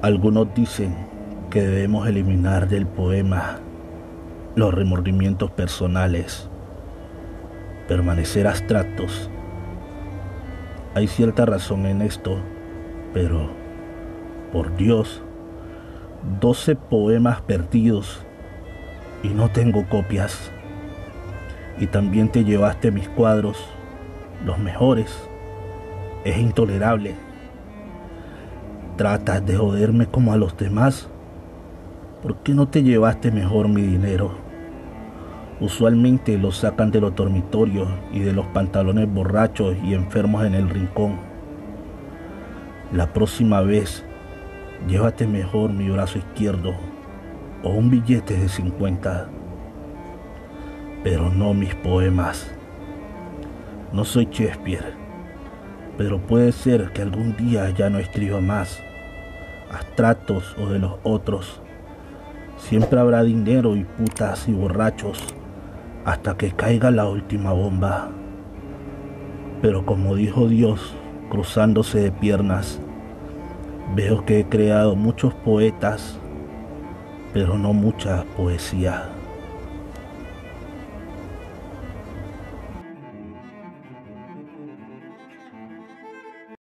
Algunos dicen que debemos eliminar del poema los remordimientos personales, permanecer abstractos. Hay cierta razón en esto, pero, por Dios, 12 poemas perdidos y no tengo copias. Y también te llevaste mis cuadros, los mejores. Es intolerable. Tratas de joderme como a los demás. ¿Por qué no te llevaste mejor mi dinero? Usualmente lo sacan de los dormitorios y de los pantalones borrachos y enfermos en el rincón. La próxima vez, llévate mejor mi brazo izquierdo o un billete de 50, pero no mis poemas. No soy Shakespeare, pero puede ser que algún día ya no escriba más abstractos o de los otros. Siempre habrá dinero y putas y borrachos hasta que caiga la última bomba. Pero como dijo Dios, cruzándose de piernas, veo que he creado muchos poetas, pero no mucha poesía.